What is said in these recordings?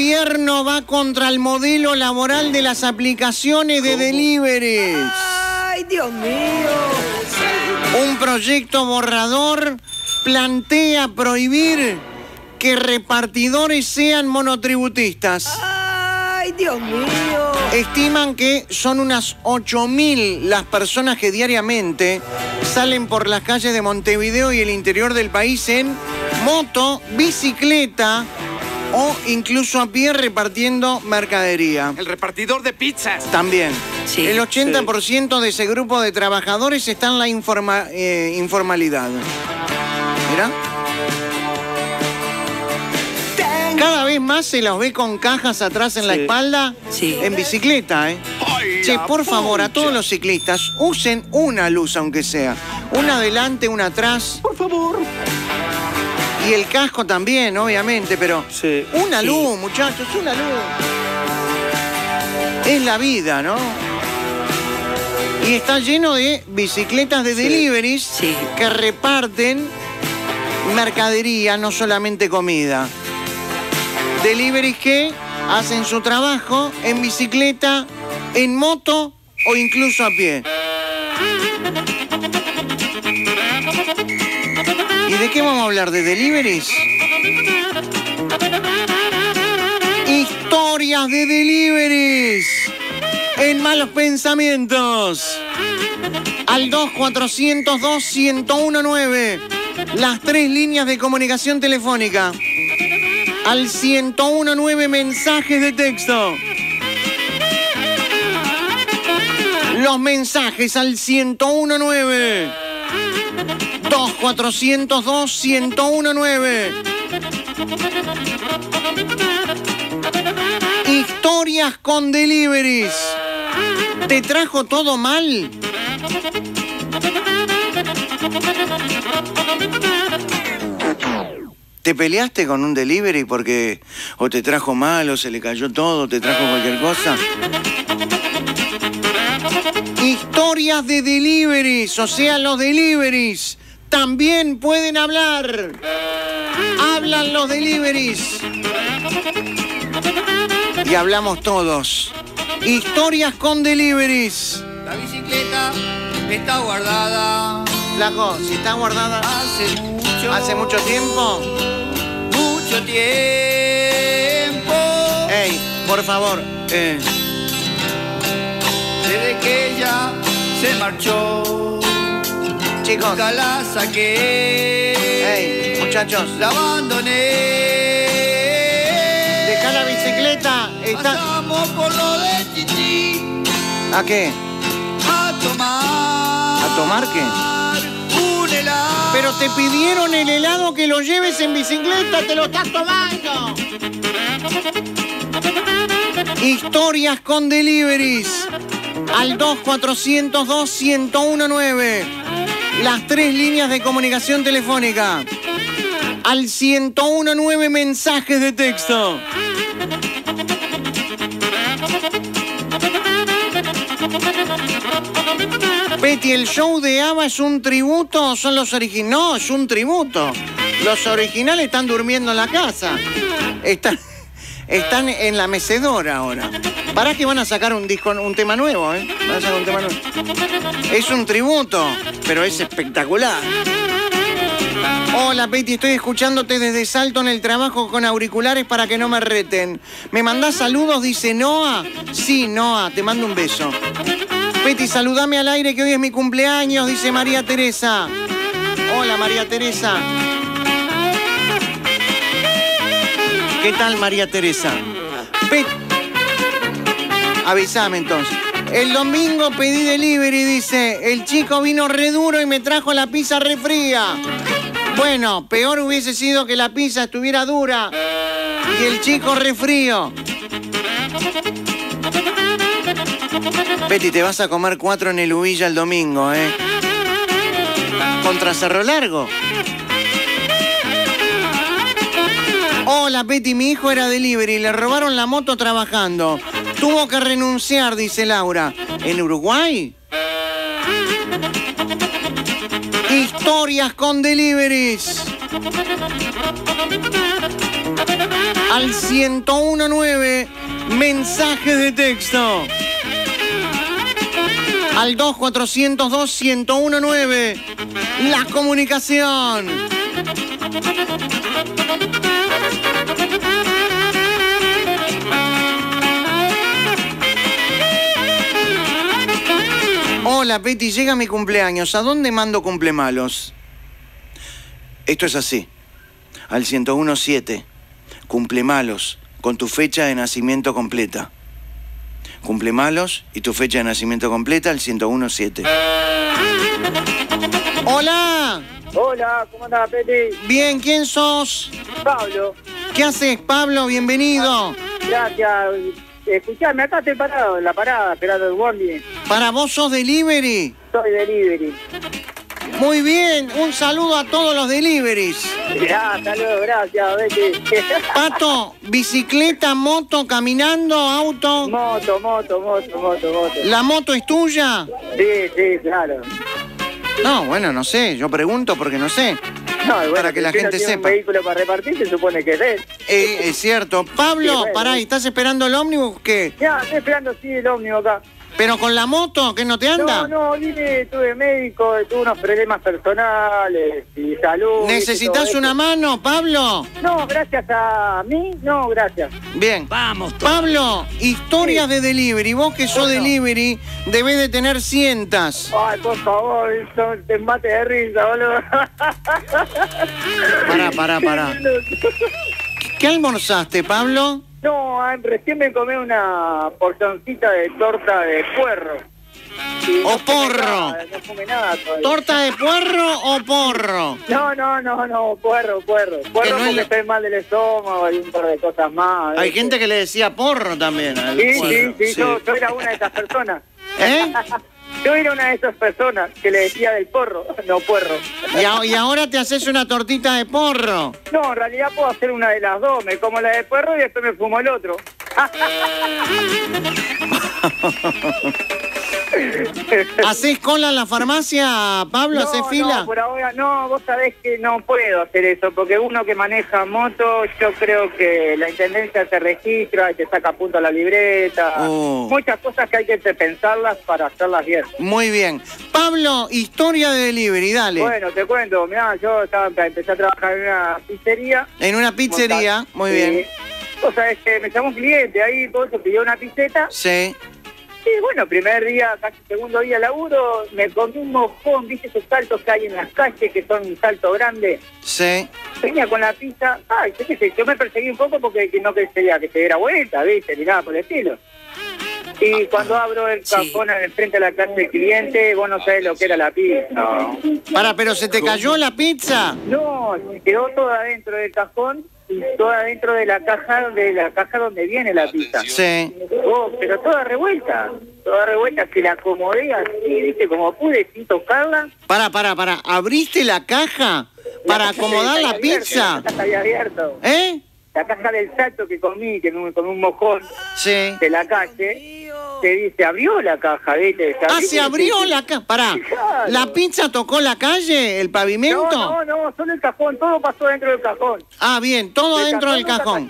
gobierno va contra el modelo laboral de las aplicaciones de delivery. ¡Ay, Dios mío! Un proyecto borrador plantea prohibir que repartidores sean monotributistas. ¡Ay, Dios mío! Estiman que son unas 8.000 las personas que diariamente salen por las calles de Montevideo y el interior del país en moto, bicicleta o incluso a pie repartiendo mercadería. El repartidor de pizzas. También. Sí. el 80% de ese grupo de trabajadores está en la informa- eh, informalidad. Mira. Cada vez más se los ve con cajas atrás en la espalda Sí. en bicicleta, ¿eh? Che, por favor, a todos los ciclistas, usen una luz aunque sea. Una adelante, una atrás. Por favor. Y el casco también, obviamente, pero Sí. una Sí. luz, muchachos, una luz. Es la vida, ¿no? Y está lleno de bicicletas de deliveries que reparten mercadería, no solamente comida. Deliveries que hacen su trabajo en bicicleta, en moto o incluso a pie. ¿Y de qué vamos a hablar? ¿De deliveries? Historias de deliveries en malos pensamientos. Al 2402-1019. Las tres líneas de comunicación telefónica. Al 1019 mensajes de texto. Los mensajes al 1019. 2402-1019. Historias con deliveries. ¿Te trajo todo mal? ¿Te peleaste con un delivery porque o te trajo mal o se le cayó todo, te trajo cualquier cosa? Historias de deliveries, o sea, los deliveries también pueden hablar. Hablan los deliveries. Y hablamos todos. Historias con deliveries. La bicicleta está guardada Flaco, si está guardada hace mucho, hace mucho tiempo. mucho tiempo. Ey, por favor, eh, Desde que ella se marchó, chicos, nunca la saqué. ey, muchachos, La abandoné. deja la bicicleta. Está... Pasamos por lo de Chichi ¿A qué? a tomar. ¿A tomar qué? Un helado. Pero te pidieron el helado que lo lleves en bicicleta, te lo estás tomando. Historias con deliveries. Al 2402-1019. Las tres líneas de comunicación telefónica. Al 1019 mensajes de texto. Betty, ¿el show de Ava es un tributo son los originales? No, es un tributo. Los originales están durmiendo en la casa. Están, están en la mecedora ahora. Para que van a sacar un disco, un tema nuevo, ¿eh? Van a sacar un tema nuevo. Es un tributo, pero es espectacular. Hola Betty, estoy escuchándote desde Salto en el trabajo con auriculares para que no me reten. ¿Me mandás saludos? Dice Noah. Sí, Noah, te mando un beso. Betty, saludame al aire que hoy es mi cumpleaños, dice María Teresa. Hola María Teresa. ¿Qué tal María Teresa? Bet- Avísame entonces. El domingo pedí delivery, dice. El chico vino re duro y me trajo la pizza re fría. Bueno, peor hubiese sido que la pizza estuviera dura y el chico re frío. Betty, te vas a comer cuatro en el Ubilla el domingo, ¿eh? Contra Cerro Largo. Hola, Betty, mi hijo era delivery le robaron la moto trabajando. Tuvo que renunciar, dice Laura. ¿En Uruguay? Historias con deliveries. al 1019 mensaje de texto. Al 2402 1019 la comunicación. Hola, Peti, llega mi cumpleaños. ¿A dónde mando cumpleaños? Esto es así. Al 1017. Cumpleaños con tu fecha de nacimiento completa. Cumpleaños y tu fecha de nacimiento completa al 1017. Hola. Hola, ¿cómo andás, Peti? Bien, ¿quién sos? Pablo, ¿Qué haces, Pablo? Bienvenido. gracias. Escuchame, acá estoy parado en la parada, esperando el bondi. Para vos sos delivery. Soy delivery. Muy bien, un saludo a todos los deliveries. Ya, saludos, gracias. Pato, bicicleta, moto, caminando, auto. moto, moto, moto, moto, moto. ¿La moto es tuya? Sí, sí, claro. No, bueno, no sé, yo pregunto porque no sé. No, bueno, Para que la gente tiene sepa. un vehículo para repartir, se supone que es él. Eh, es cierto. Pablo, Sí, bueno. pará, ¿y ¿estás esperando el ómnibus qué? Ya, estoy esperando, sí, el ómnibus acá. ¿Pero con la moto que no te anda? No, no, vine, tuve médico, tuve unos problemas personales y salud. ¿Necesitas una mano, Pablo? No, gracias a mí, no, gracias. Bien. Vamos, todos. Pablo, historias de delivery. Vos que sos Bueno. delivery, debés de tener cientas. Ay, por favor, son te mate de risa, boludo. Pará, pará, pará. ¿Qué almorzaste, Pablo? No, ah, recién me comí una porcioncita de torta de puerro. O no porro. nada, no fumé nada. ¿Torta de puerro o porro? No, no, no, no, puerro, puerro. Puerro no porque lo- estoy mal del estómago y un par de cosas más. Hay gente que le decía porro también. Sí, sí, sí, Yo, yo era una de esas personas. ¿Eh? Yo era una de esas personas que le decía del porro, no puerro. Y, y ahora te haces una tortita de porro. No, en realidad puedo hacer una de las dos. Me como la de puerro y después me fumo el otro. ¿Hacés cola en la farmacia, Pablo? ¿Hacés fila? No, por ahora no, vos sabés que no puedo hacer eso, porque uno que maneja moto, yo creo que la intendencia te registra, te saca punto a la libreta, Oh. muchas cosas que hay que pensarlas para hacerlas bien. Muy bien. Pablo, historia de delivery, dale. Bueno, te cuento, mirá, yo estaba, empecé a trabajar en una pizzería. En una pizzería, muy Sí. bien. Vos sabés que me llamó un cliente ahí, todo eso, pidió una pizzeta. Sí. Y bueno, primer día, casi segundo día laburo, me comí un mojón, viste esos saltos que hay en las calles, que son un salto grande. Sí. Venía con la pizza, ay, yo qué sé, yo me perseguí un poco porque que no quería que se diera vuelta, viste, ni nada por el estilo. Y cuando abro el cajón en el frente de la casa del cliente, vos no sabés lo que era la pizza. Para, pero se te cayó la pizza. No, se quedó toda dentro del cajón toda dentro de la caja de la caja donde viene la pizza. Sí. Oh, pero toda revuelta, toda revuelta, que la acomodé así, viste, como pude, sin tocarla. Para, para, para. ¿Abriste la caja para La acomodar la abierto, pizza? La caja había abierto. ¿Eh? La caja del salto que comí, que me comí un mojón Sí. de la calle, se dice, abrió la caja, viste. Ah, se abrió la caja. Pará. Claro. ¿La pizza tocó la calle, el pavimento? no, no, solo el cajón, todo pasó dentro del cajón. Ah, bien, todo El dentro del cajón.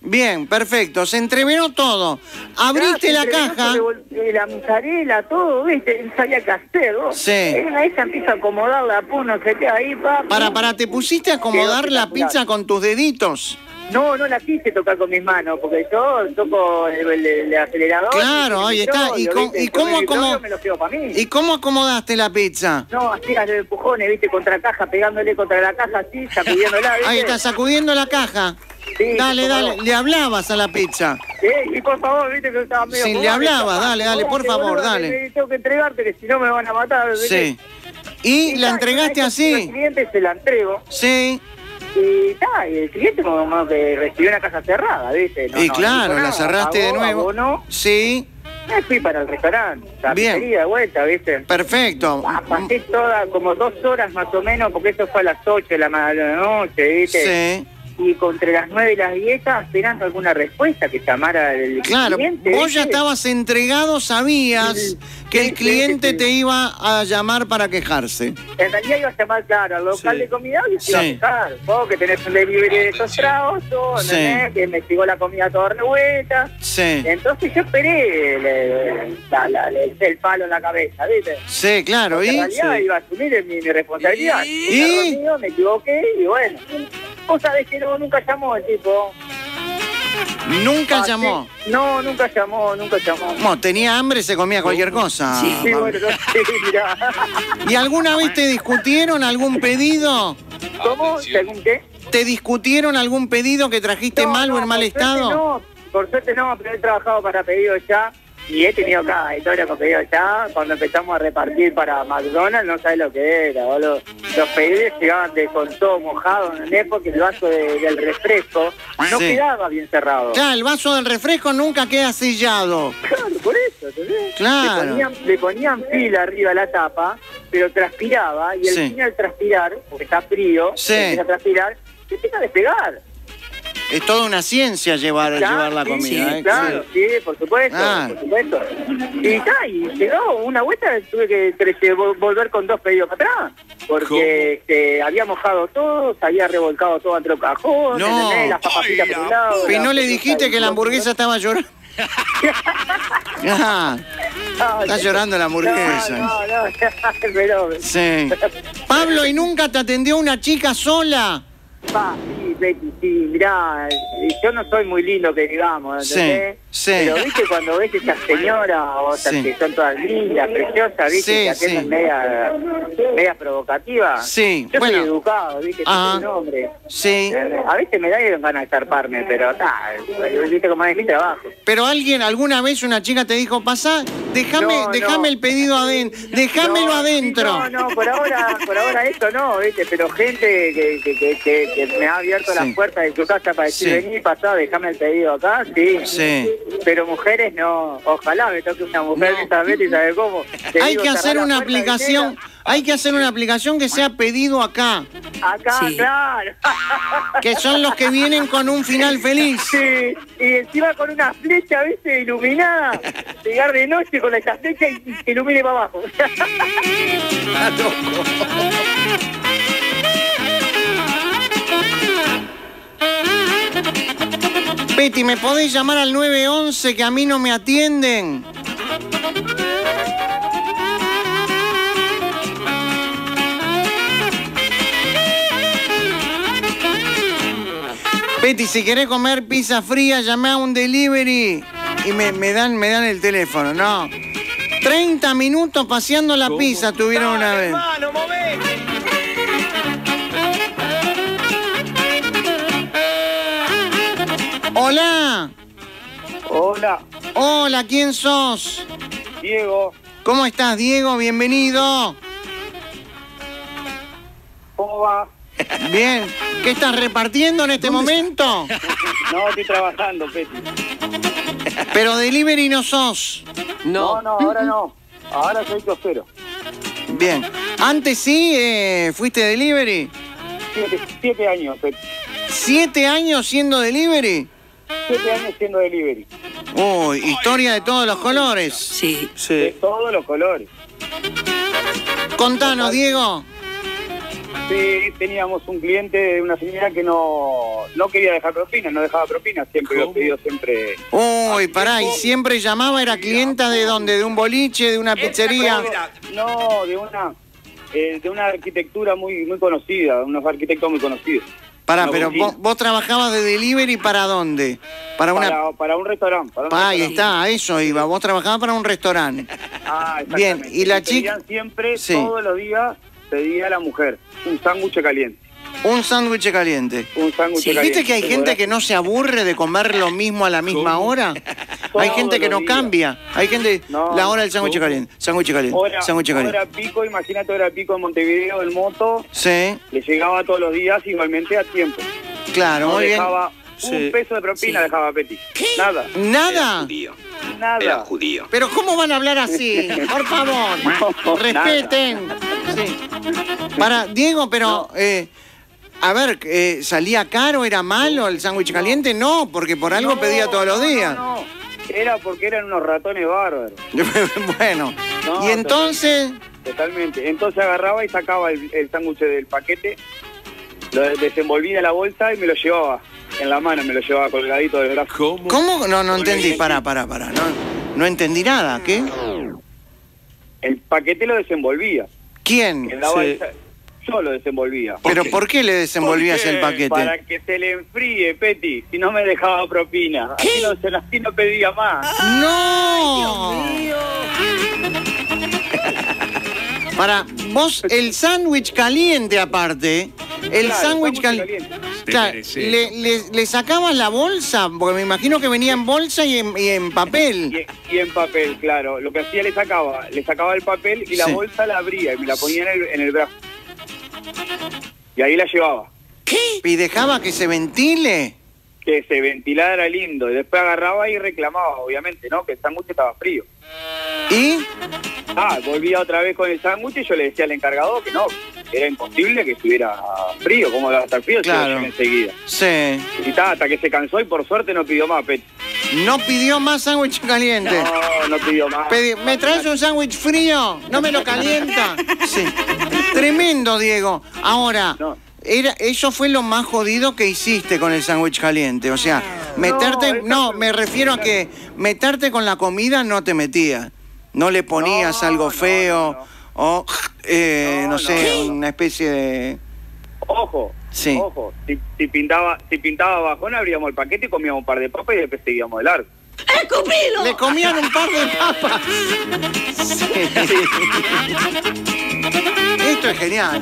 Bien, perfecto. Se entreveró todo. Abriste la se caja. se revol- La mozzarella, todo, ¿viste? No sabía qué hacer, vos. Sí. De esas empieza a acomodar la sé qué, ahí, papi. Para, para, ¿te pusiste a acomodar la pizza con tus deditos? No, no la quise tocar con mis manos, porque yo toco el, el- el acelerador. Claro, ahí está. ¿Y cómo- ¿viste? y Yo cómo el microbio acomo- me lo quedo para mí. ¿Y cómo acomodaste la pizza? No, así a los empujones, ¿viste? Contra caja, pegándole contra la caja así, sacudiéndola, ¿viste? Ahí está, sacudiendo la caja. Sí, Dale, dale. Le hablabas a la pizza. Sí, y por favor, ¿viste? Que estaba medio... Sí, le hablabas, "Dale, dale, por favor, dale. que Tengo que entregarte, que si no me van a matar, ¿viste? Sí. ¿Y la entregaste así? cliente se la entrego. Sí. Y ta, y el cliente como, que recibió una casa cerrada, ¿viste? No, Y no, claro, la nada, cerraste de nuevo. abonó. Sí. Me fui para el restaurante, la Bien. de vuelta, ¿viste? Perfecto. Ah, Pasé toda, como dos horas más o menos, porque eso fue a las 8 de la, ma- de la noche, ¿viste? Sí. Y contra las 9 y las 10 estaba esperando alguna respuesta que llamara el Claro, cliente. vos ya estabas entregado, sabías Sí, que sí, el cliente sí, sí. te iba a llamar para quejarse. En realidad iba a llamar, claro, al local Sí. de comida y se iba a Sí. fijar. Vos que tenés un delivery de esos tragos. ¿entendés? que me llegó la comida toda revuelta. Sí, Entonces yo esperé el, la- la- el- el palo en la cabeza, ¿viste? sí, claro, En ¿y? realidad iba a asumir mi, mi responsabilidad. ¿Y? Mío, me equivoqué y bueno. Vos sabés que no, nunca llamó el tipo. Nunca Ah, llamó. sí. No, nunca llamó, nunca llamó. Bueno, tenía hambre, se comía cualquier cosa. Sí, bueno, no mirá. ¿Y alguna vez te discutieron algún pedido? ¿Cómo? ¿Según qué? ¿Te discutieron algún pedido que trajiste No, mal o no, en mal estado? No, por suerte no, pero he trabajado para pedido ya y he tenido cada historia con pedido ya. Cuando empezamos a repartir para McDonald's, no sabes lo que era, boludo. Los pedidos llegaban de, con todo mojado, ¿entendés? Porque el vaso de- del refresco no Sí. quedaba bien cerrado. Claro, el vaso del refresco nunca queda sellado. Claro, por eso, ¿entendés? Claro. Le ponían, le ponían pila arriba a la tapa, pero transpiraba y el Sí. fin al transpirar, porque está frío, Sí. empieza a transpirar, se empieza a despegar. Es toda una ciencia llevar, Claro, llevar la comida. sí, ¿eh? claro, sí, por supuesto, Ah. por supuesto. Y, ta, y llegó una vuelta, tuve que volver con dos pedidos para atrás, porque este, había mojado todo, se había revolcado todo entre el cajón, No. las papapitas por un lado. La no le dijiste y- que la hamburguesa estaba llorando. Ah, Ah, está llorando la hamburguesa. No, no, no, pero... Sí. Pablo, ¿y nunca te atendió una chica sola? Pa, mirá, eh, yo no soy muy lindo que digamos, ¿entendés? Sí, sí. Pero viste cuando ves esas señoras, o sea, Sí. que son todas lindas, preciosas, viste, Sí, que sí. media, media provocativas. Sí, Yo bueno. soy educado, viste, soy un hombre. Sí. A veces me da ganas de zarparme, pero está, viste como es mi trabajo. Pero alguien, alguna vez una chica te dijo, pasá, déjame, No, no. déjame el pedido adentro, déjamelo No, adentro. No, no, por ahora, por ahora esto no, viste, pero gente que, que, que, me ha abierto las puertas de tu casa para decir, vení, pasá, déjame el pedido acá, sí. Sí. Pero mujeres no, ojalá me toque una mujer No. vez y sabe cómo. Te Hay digo, que hacer una aplicación, hay que hacer una aplicación que sea pedido acá, Acá, Sí. claro. que son los que vienen con un final feliz. Sí, y encima con una flecha, viste, iluminada, llegar de noche con esa flecha y, y que ilumine para abajo. Betty, ¿me podés llamar al 911 que a mí no me atienden? Betty, si querés comer pizza fría, llamé a un delivery y me, me dan, me dan el teléfono, no. 30 minutos paseando la pizza tuvieron una vez. Hermano, Hola, hola, ¿quién sos? Diego, ¿Cómo estás, Diego? Bienvenido. ¿cómo va? Bien, ¿qué estás repartiendo en este momento? No, estoy trabajando, Peti. Pero delivery no sos. No, no, ahora no. Ahora soy costero. Bien. Antes sí, eh, fuiste delivery. Siete, siete años, Peti. ¿Siete años siendo delivery? Siete años siendo delivery. Uy, historia de todos los colores. Sí. De Sí. todos los colores. Contanos, Diego. Sí, teníamos un cliente de una señora que no, no quería dejar propina, no dejaba propina, siempre los pedidos siempre... Uy, pará, y siempre llamaba, era clienta de dónde, de un boliche, de una pizzería. No, de una eh, de una arquitectura muy muy conocida, unos arquitectos muy conocidos. Pará, pero vos, vos trabajabas de delivery para dónde? Para una... Para, para un restaurante. Para un Pa, ahí restaurante. está, eso iba. Vos trabajabas para un restaurante. Ah, Bien, exactamente. y la chica- siempre, Sí. todos los días, pedía a la mujer un sándwich caliente. Un sándwich caliente. Un sándwich Sí. caliente. ¿Viste que hay gente que no se aburre de comer lo mismo a la misma ¿Cómo? hora? Hay gente que no días. cambia. Hay gente, No, la hora del sándwich caliente, sándwich caliente, Hora, sándwich caliente. hora pico, imagínate hora pico en Montevideo en moto, Sí, le llegaba todos los días igualmente a tiempo. claro, No muy bien. dejaba Sí. un peso de propina, Sí. dejaba Peti. Nada, ¿Nada? judío. Era nada. judío. Pero ¿cómo van a hablar así? Por favor, No, respeten. Sí. Para, Diego, pero eh, a ver, eh, ¿salía caro? ¿Era malo el sándwich caliente? No, porque por algo No, pedía todos los días. No, no. Era porque eran unos ratones bárbaros. bueno, No, y entonces, Totalmente. Entonces agarraba y sacaba el, el sándwich del paquete, lo desenvolvía en la bolsa y me lo llevaba en la mano, me lo llevaba colgadito del brazo. ¿Cómo? ¿cómo? No, no entendí, pará, pará, pará. No, no entendí nada, ¿qué? El paquete lo desenvolvía. ¿Quién? En la Sí. Yo lo desenvolvía. ¿Pero por qué le desenvolvías ¿Por qué? el paquete? Para que se le enfríe, Peti, si no me dejaba propina. Así no, se- así no pedía más. ¡No! Mío. Para vos, el sándwich caliente aparte, el Claro, sándwich caliente. Claro, le, le, le sacabas la bolsa, porque me imagino que venía en bolsa y en, y en papel. Y, y en papel, claro. Lo que hacía le sacaba, le sacaba el papel y la Sí. bolsa la abría y me la ponía en el, en el brazo. Y ahí la llevaba. Y dejaba que se ventile. Que se ventilara lindo. Y después agarraba y reclamaba, obviamente, ¿no? Que el sándwich estaba frío. ¿Y? Ah, volvía otra vez con el sándwich y yo le decía al encargado que no, era imposible que estuviera frío. ¿Cómo va a estar frío? Si lo Claro. enseguida. Sí. Y ta, hasta que se cansó y por suerte no pidió más, Pet. No pidió más sándwich caliente. No, no pidió más. Pedí- ¿Me traes un sándwich frío? ¿No me lo calienta? Sí. Tremendo, Diego. Ahora, No. era, eso fue lo más jodido que hiciste con el sándwich caliente. O sea, meterte. No, me refiero a que meterte con la comida no te metías. No le ponías No, algo feo o, eh, no, sé, una especie de. Ojo, Sí. ojo. Si, si pintaba si pintaba bajón, abríamos el paquete y comíamos un par de papas y después seguíamos de largo. Le comían un par de papas. Sí. Esto es genial.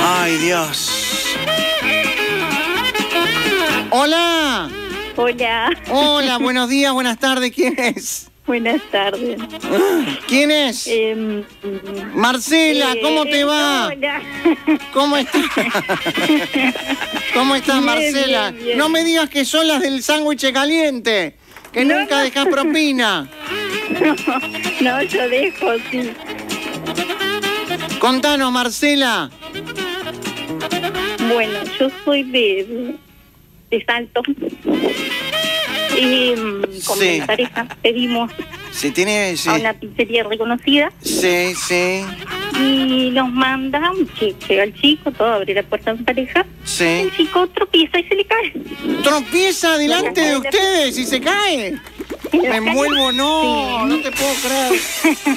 Ay, Dios. Hola. Hola, Hola, buenos días, buenas tardes. ¿Quién es? Buenas tardes. ¿Quién es? Em, Marcela, ¿cómo te eh, va? Hola. ¿Cómo estás? ¿Cómo estás, Marcela? bien, bien. No me digas que son las del sándwich caliente, que No, nunca no. dejas propina. No, yo dejo, sí. Contanos, Marcela. Bueno, yo soy de, de Salto. Y mm, con Sí. pareja pedimos tiene. Sí, a una pizzería reconocida sí, sí. y nos mandan, que llega el chico, todo, abre la puerta a mi pareja. sí. El chico tropieza y se le cae. Tropieza delante de ustedes y se cae. Me envuelvo, no, no te puedo creer.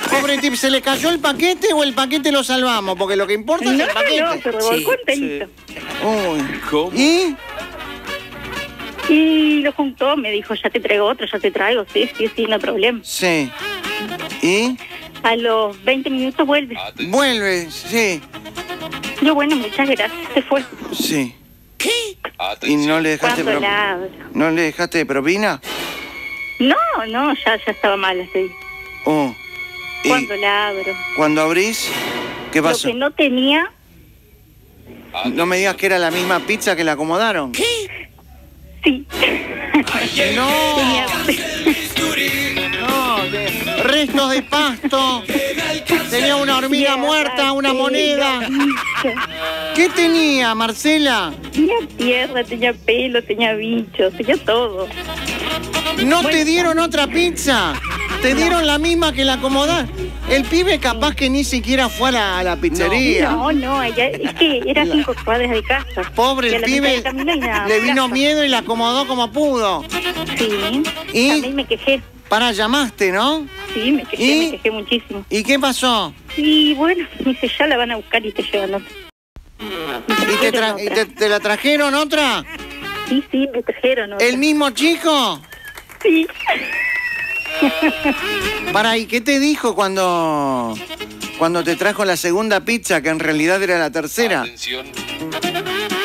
Pobre tipo, ¿se le cayó el paquete o el paquete lo salvamos? Porque lo que importa No, es el paquete. no, se revolcó enterito. Uy. ¿Cómo? ¿Y? Y lo juntó, me dijo, ya te traigo otro, ya te traigo, sí, sí, sí, no hay problema. Sí. ¿Y? A los 20 minutos vuelve. Vuelve, sí, Yo, bueno, muchas gracias, se fue. sí. ¿Y no le dejaste Cuando pro- la abro. ¿No le dejaste de propina? No, no, ya, ya estaba mal día. Oh. ¿Y Cuando la abro. cuando abrís? ¿Qué Lo pasó? que no tenía, No me digas que era la misma pizza que la acomodaron. Sí. No, tenía, no, de- restos de pasto. Tenía una hormiga tierra, muerta, una moneda. ¿Qué tenía, Marcela? Tenía tierra, tenía pelo, tenía bichos, tenía todo. ¿No te dieron otra pizza? ¿Te dieron la misma que la acomodaron? El pibe capaz que ni siquiera fue a la, a la pizzería. No, no, ella, es que era cinco cuadras de casa. Pobre el pibe, le vino miedo y la acomodó como pudo. Sí, ¿Y? también me quejé. Para, llamaste, ¿no? Sí, me quejé, ¿Y? me quejé muchísimo. ¿Y qué pasó? Y bueno, me dice, ya la van a buscar y te llevan otra. ¿Y te, tra- y te- te la trajeron otra? Sí, sí, me trajeron otra. ¿El mismo chico? Sí. Para, ¿y qué te dijo cuando, cuando te trajo la segunda pizza, que en realidad era la tercera?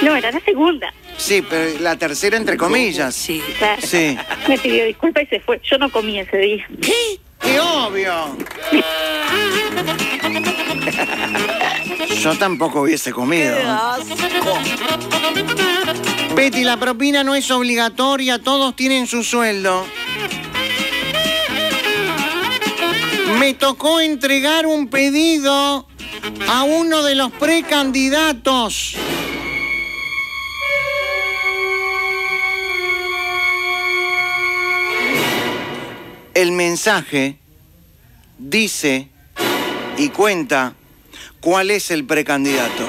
No, era la segunda. Sí, pero la tercera entre comillas. Sí. Claro. Sí. Me pidió disculpas y se fue. Yo no comí ese día. ¡Qué obvio! Yo tampoco hubiese comido. Betty, la propina no es obligatoria, todos tienen su sueldo. Me tocó entregar un pedido a uno de los precandidatos. El mensaje dice y cuenta cuál es el precandidato.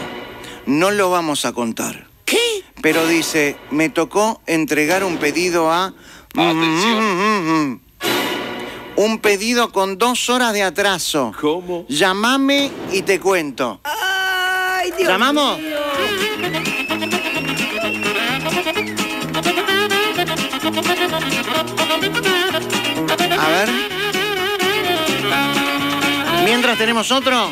No lo vamos a contar. ¿Qué? Pero dice, me tocó entregar un pedido a... Atención. Un pedido con dos horas de atraso. ¿Cómo? Llámame y te cuento. Ay, Dios ¿Llamamos? mío. A ver. Mientras tenemos otro.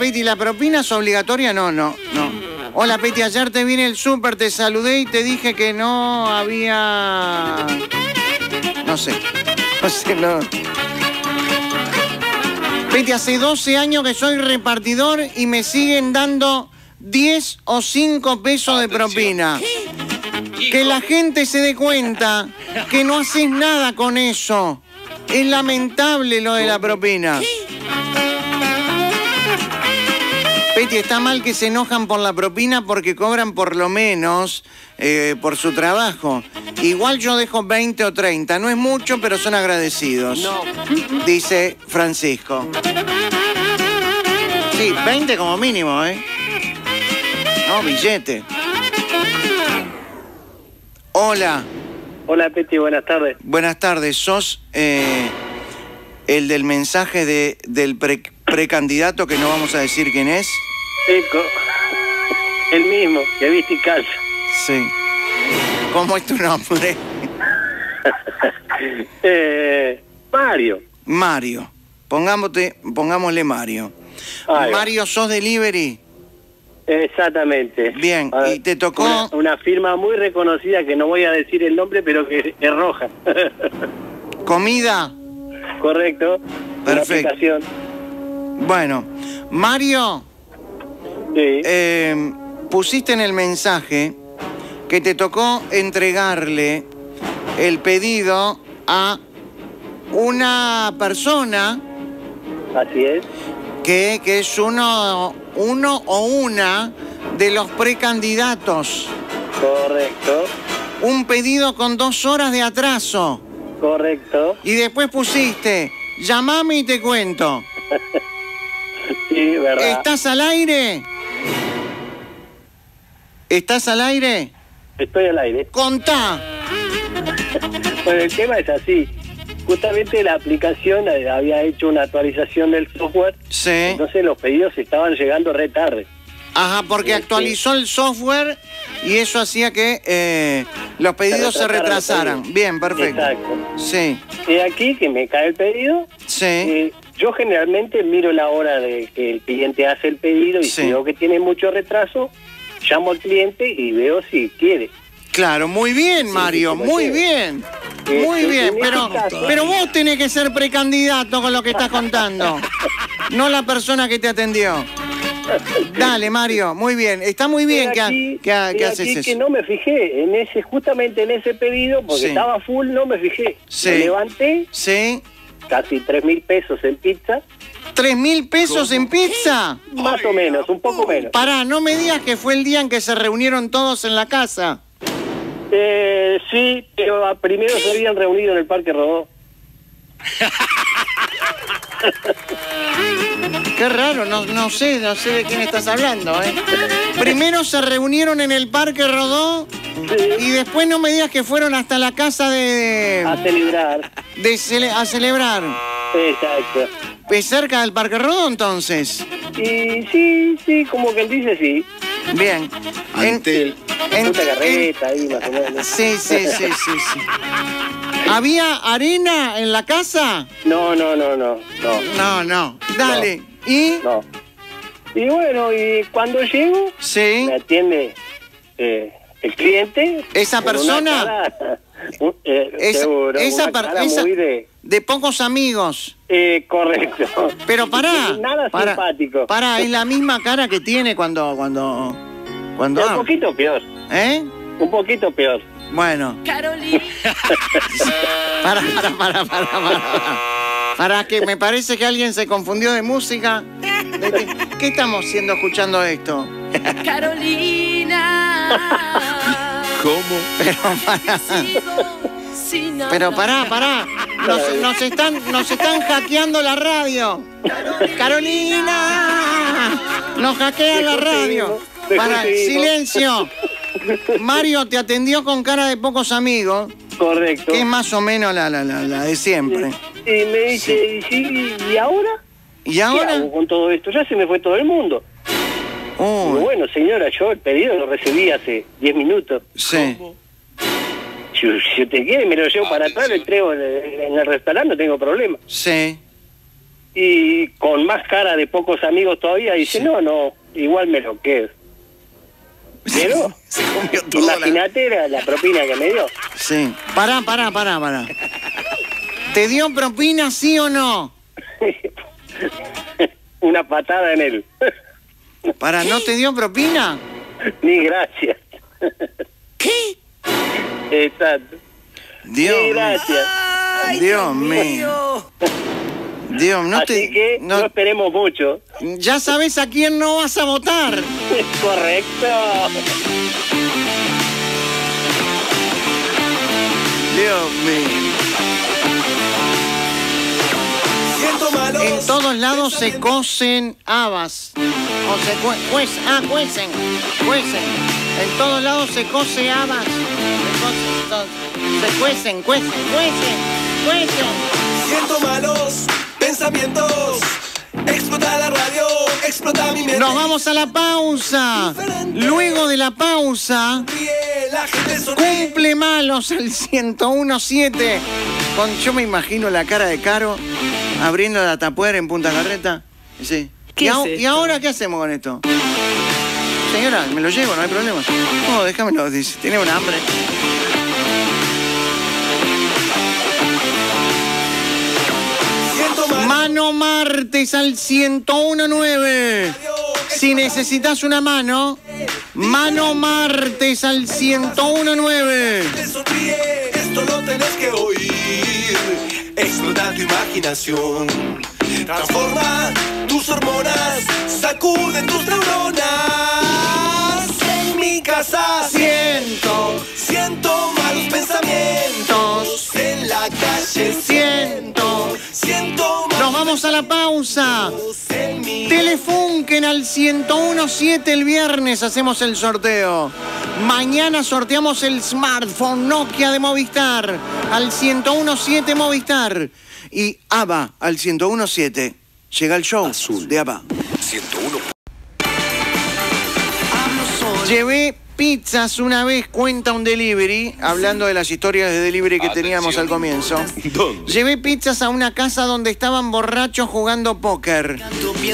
Peti, ¿la propina es obligatoria? No, no, no. Hola Peti, ayer te vine el súper, te saludé y te dije que no había... No sé. No sé, no. Peti, hace 12 años que soy repartidor y me siguen dando 10 o 5 pesos de propina. Que la gente se dé cuenta que no haces nada con eso. Es lamentable lo de la propina. Peti, está mal que se enojan por la propina porque cobran por lo menos eh, por su trabajo. Igual yo dejo 20 o 30. No es mucho, pero son agradecidos. No. Dice Francisco. Sí, 20 como mínimo, ¿eh? No, billete. Hola, Hola Peti, buenas tardes. buenas tardes. ¿Sos eh, el del mensaje de, del pre- precandidato que no vamos a decir quién es? Eco, el mismo, que viste y calla. Sí. ¿Cómo es tu nombre? Eh, Mario. Mario. Pongámote, pongámosle Mario. Mario, ¿sos delivery? Exactamente. Bien, Ah, y te tocó- Una, una firma muy reconocida que no voy a decir el nombre, pero que es roja. ¿Comida? Correcto. Perfecto. Bueno, Mario, Sí. eh, pusiste en el mensaje que te tocó entregarle el pedido a una persona Así es. que, que es uno, uno o una de los precandidatos. Correcto. Un pedido con dos horas de atraso. Correcto. Y después pusiste, llamame y te cuento. Sí, verdad. ¿Estás al aire? ¿Estás al aire? Estoy al aire. Contá. Bueno, el tema es así. Justamente la aplicación eh, había hecho una actualización del software, Sí. entonces los pedidos estaban llegando re tarde. Ajá, porque Sí, actualizó el software y eso hacía que eh, los pedidos se retrasaran. Bien, perfecto. Exacto. Sí, Y aquí que me cae el pedido, sí. eh, yo generalmente miro la hora de que el cliente hace el pedido y Sí. si veo que tiene mucho retraso, llamo al cliente y veo si quiere. Claro, muy bien, Mario, muy bien. Eh, Muy en bien, pero, caso- pero vos tenés que ser precandidato con lo que estás contando, no la persona que te atendió. Dale, Mario, muy bien. Está muy bien que, aquí- que, que haces que eso. no me fijé en ese justamente en ese pedido porque Sí. estaba full, no me fijé. Sí. Me levanté, ¿Sí? Casi tres mil pesos en pizza, ¿Tres mil pesos en pizza? más o menos, un poco menos. Pará, no me digas que fue el día en que se reunieron todos en la casa. Eh, sí, pero primero se habían reunido en el Parque Rodó. Qué raro, no, no sé, no sé de quién estás hablando, ¿eh? Primero se reunieron en el Parque Rodó y después no me digas que fueron hasta la casa de, a celebrar. De cele- a celebrar. Exacto. ¿Es cerca del Parque Rodó entonces? Y sí, sí, como que él dice sí. Bien. En- Ante el- en- Puta en- carreta ahí más o menos. Sí, sí, sí, sí, sí. ¿Había arena en la casa? No, no, no, no, no, No, no. Dale. ¿Y? no. Y bueno, y cuando llego, Sí. me atiende eh, el cliente. ¿Esa persona? Eh, Esa- seguro, esa una per- cara esa- muy de... De pocos amigos. Eh, correcto. Pero pará. Nada pará, simpático. Pará, es la misma cara que tiene cuando, cuando, cuando Un poquito peor. ¿Eh? Un poquito peor. Bueno. Para, para, para, para, para. Para que me parece que alguien se confundió de música. ¿De qué, qué estamos haciendo escuchando esto? Carolina. ¿Cómo? Pero para. Pero pará, pará. Nos, nos están, nos están hackeando la radio. Carolina. Nos hackean la radio. Para, silencio. Mario te atendió con cara de pocos amigos, Correcto. que es más o menos la, la, la, la de siempre. Y me dice, ¿y, sí, ¿y ahora? ¿Y ¿Qué ahora? hago con todo esto? Ya se me fue todo el mundo. Digo, bueno, señora, yo el pedido lo recibí hace 10 minutos. sí. Si, si usted quiere, me lo llevo para atrás, lo entrego en el, en el restaurante, no tengo problema. Sí. Y con más cara de pocos amigos todavía, dice, no, no, igual me lo quedo. Pero, imagínate la, la propina que me dio. Sí. Pará, pará, pará, pará. ¿Te dio propina, sí o no? Una patada en él. Para, ¿no te dio propina? Ni gracias. ¿Qué? Exacto. Dios Ni mío. gracias. Dios mío. Dios, no Así te. que no... no- esperemos mucho. ya sabes a quién no vas a votar. Correcto. Dios mío. En todos lados se cocen habas. O se cue- ah, cuecen. Cuecen. En todos lados se cose habas. Se, cuecen, cuecen, cuecen, cuecen. Siento malos pensamientos. Explota la radio, explota mi mente. Nos vamos a la pausa. Luego de la pausa, cumple malos al 1017. Con, yo me imagino la cara de Caro abriendo la tapuera en Punta Carreta. Sí. ¿Qué ¿Y, es aho- esto? ¿Y ahora qué hacemos con esto? Señora, me lo llevo, no hay problema. No, déjamelo, dice. Tiene un hambre. Mano martes al 1019. Si necesitas una mano, mano martes al 1019. Te sonríe, esto lo tenés que oír. Explota tu imaginación. Transforma tus hormonas, sacude tus neuronas. En mi casa siento, siento malos pensamientos. En la calle siento, vamos a la pausa. Telefunken al 1017 el viernes hacemos el sorteo. Mañana sorteamos el smartphone Nokia de Movistar al 1017 Movistar. Y ABBA al 1017. Llega el show de ABBA. 101. Llevé pizzas una vez, cuenta un delivery, hablando de las historias de delivery que teníamos al comienzo. ¿Dónde? Llevé pizzas a una casa donde estaban borrachos jugando póker.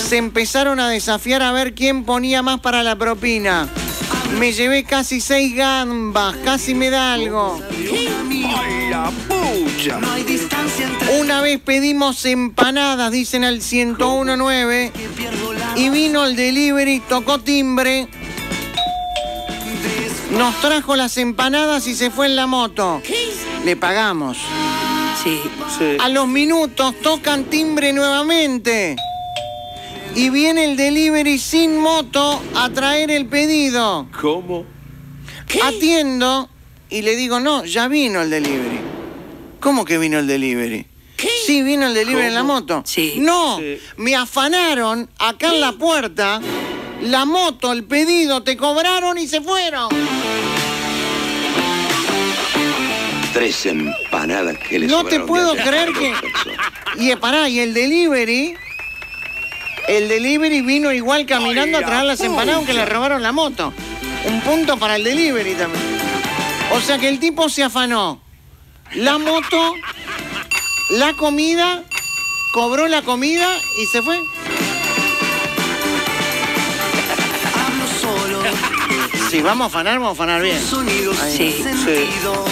Se empezaron a desafiar a ver quién ponía más para la propina. Me llevé casi seis gambas, casi me da algo. Una vez pedimos empanadas, dicen al 1019, y vino el delivery, tocó timbre, nos trajo las empanadas y se fue en la moto. Le pagamos. Sí. A los minutos tocan timbre nuevamente. Y viene el delivery sin moto a traer el pedido. ¿Cómo? Atiendo y le digo, no, ya vino el delivery. ¿Cómo que vino el delivery? Sí, vino el delivery en la moto. Sí. No, Sí. me afanaron acá en la puerta, la moto, el pedido, te cobraron y se fueron. Tres empanadas que le No te puedo creer que... Y eh, pará, y el delivery... El delivery vino igual caminando a traer las empanadas aunque le robaron la moto. Un punto para el delivery también. O sea que el tipo se afanó. La moto, la comida, cobró la comida y se fue. Si vamos a afanar, vamos a afanar bien. Sí. Ahí. Sí.